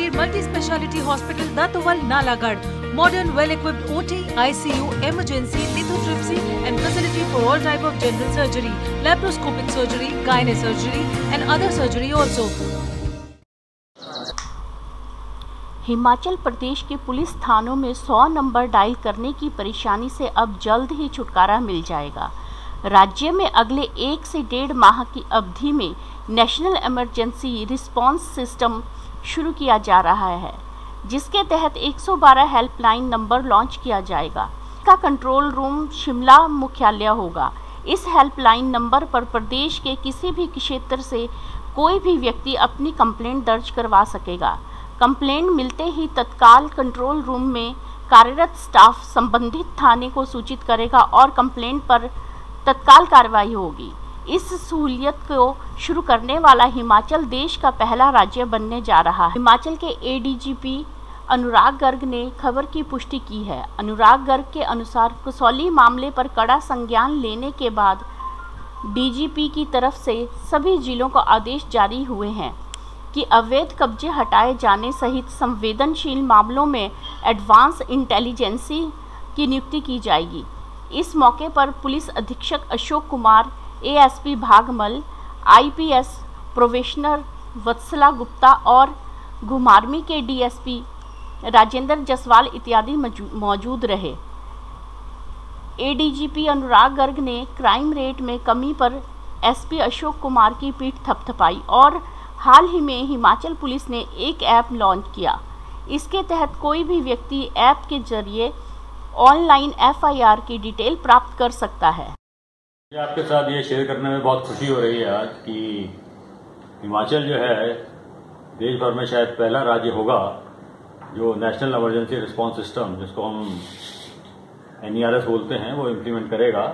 Mahavir multi speciality hospital Datwal Nalagarh modern well equipped OT ICU emergency lithotripsy and facility for all type of general surgery laparoscopic surgery gynae surgery and other surgery also Himachal Pradesh के police थानों में 100 number dial करने की परेशानी से अब जल्द ही छुटकारा मिल जाएगा। राज्य में अगले एक से डेढ़ माह की अवधि में नेशनल इमरजेंसी रिस्पांस सिस्टम शुरू किया जा रहा है, जिसके तहत 112 हेल्पलाइन नंबर लॉन्च किया जाएगा। इसका कंट्रोल रूम शिमला मुख्यालय होगा। इस हेल्पलाइन नंबर पर प्रदेश के किसी भी क्षेत्र से कोई भी व्यक्ति अपनी कंप्लेंट दर्ज करवा सकेगा। कंप्लेंट मिलते ही तत्काल कंट्रोल रूम में कार्यरत स्टाफ संबंधित थाने को सूचित करेगा और कंप्लेंट पर तत्काल कार्रवाई होगी। इस सहूलियत को शुरू करने वाला हिमाचल देश का पहला राज्य बनने जा रहा है। हिमाचल के एडीजीपी अनुराग गर्ग ने खबर की पुष्टि की है। अनुराग गर्ग के अनुसार कसौली मामले पर कड़ा संज्ञान लेने के बाद डीजीपी की तरफ़ से सभी जिलों को आदेश जारी हुए हैं कि अवैध कब्जे हटाए जाने सहित संवेदनशील मामलों में एडवांस इंटेलिजेंसी की नियुक्ति की जाएगी। इस मौके पर पुलिस अधीक्षक Ashok Kumar ASP Bhagmal IPS professional Vatsala Gupta और घुमारमी के डीएसपी राजेंद्र जसवाल इत्यादि मौजूद रहे। एडीजीपी अनुराग गर्ग ने क्राइम रेट में कमी पर एसपी अशोक कुमार की पीठ थपथपाई और हाल ही में हिमाचल पुलिस ने एक ऐप लॉन्च किया। इसके तहत कोई भी व्यक्ति ऐप के ज़रिए ऑनलाइन एफआईआर की डिटेल प्राप्त कर सकता है। आपके साथ ये शेयर करने में बहुत खुशी हो रही है आज कि हिमाचल जो है, देश भर में शायद पहला राज्य होगा जो नेशनल इमरजेंसी रिस्पांस सिस्टम जिसको हम एनईआरएस बोलते हैं, वो इम्प्लीमेंट करेगा।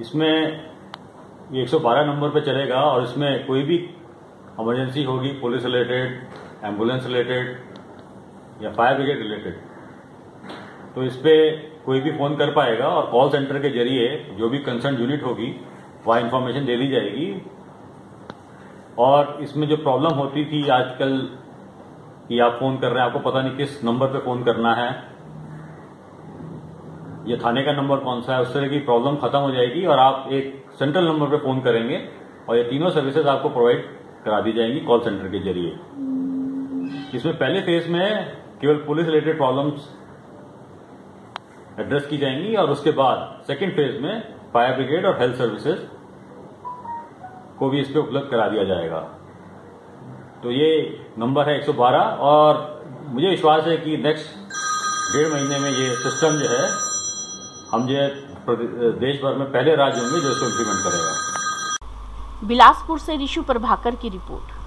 इसमें ये 112 नंबर पे चलेगा और इसमें कोई भी इमरजेंसी होगी पुलिस रिलेटेड एंबुलेंस रिलेटेड या फायर ब्रिगेड रिलेटेड तो इस पर कोई भी फ़ोन कर पाएगा और कॉल सेंटर के ज़रिए जो भी कंसर्न यूनिट होगी, वह इन्फॉर्मेशन दे दी जाएगी। और इसमें जो प्रॉब्लम होती थी आजकल कि आप फ़ोन कर रहे हैं, आपको पता नहीं किस नंबर पे फ़ोन करना है। ये थाने का नंबर कौन सा है, उस तरह की प्रॉब्लम खत्म हो जाएगी और आप एक सेंट्रल नंबर पे फ़ोन करेंगे और ये तीनों सर्विसेज़ आपको प्रोवाइड करा दी जाएँगी कॉल सेंटर के ज़रिए। इसमें पहले फ़ेज़ में केवल पुलिस रिलेटेड प्रॉब्लम्स एड्रेस की जाएँगी और उसके बाद सेकेंड फ़ेज़ में फायर ब्रिगेड और हेल्थ सर्विसेज़ को भी इस पर उपलब्ध करा दिया जाएगा। तो ये नंबर है 112 और मुझे विश्वास है कि नेक्स्ट डेढ़ महीने में ये सिस्टम जो है, हम जो देश भर में पहले राज्य होंगे जो इसको इम्प्लीमेंट करेगा। बिलासपुर से ऋषु प्रभाकर की रिपोर्ट।